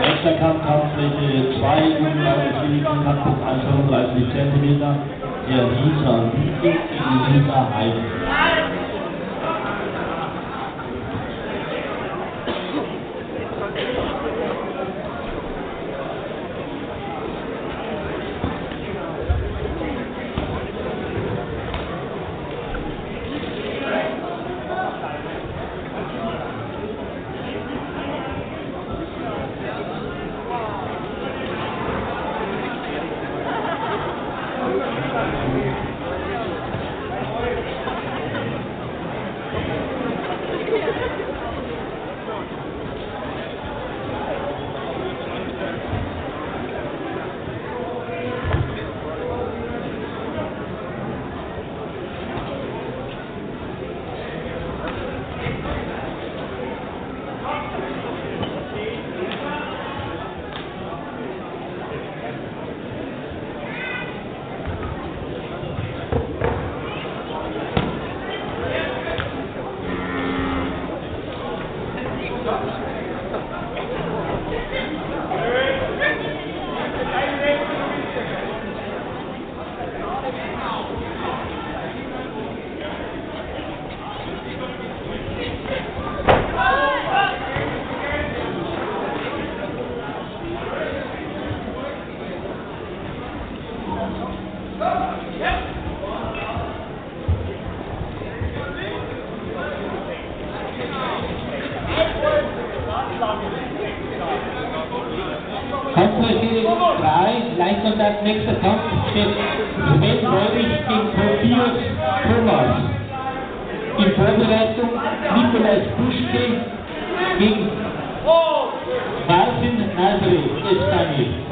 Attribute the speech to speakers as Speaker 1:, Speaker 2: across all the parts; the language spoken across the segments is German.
Speaker 1: Nächster Kampf, Kampffläche 2, 37 hat Kampf 135 cm. Der Rieser Wiesig in Rieser Heim.
Speaker 2: Handballspiel 3, Leichtkontakt, nächster Kampf steht Sven Neurich gegen Tobias Thomas. In Vorbereitung Nikolai Buschke gegen Martin Nasri, Espani.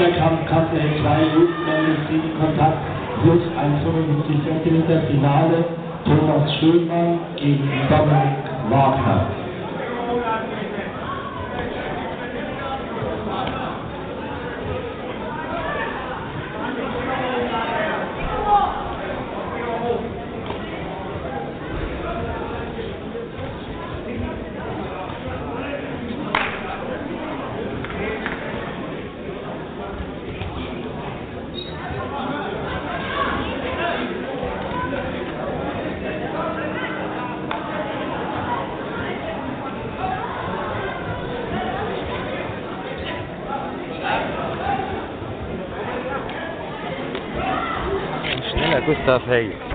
Speaker 1: Nächster Kampf, Kampf der zwei Jugendmänner Kontakt plus 1,75 cm Finale. Thomas Schönmann gegen Dominik Wagner.
Speaker 3: Gustavo Reis.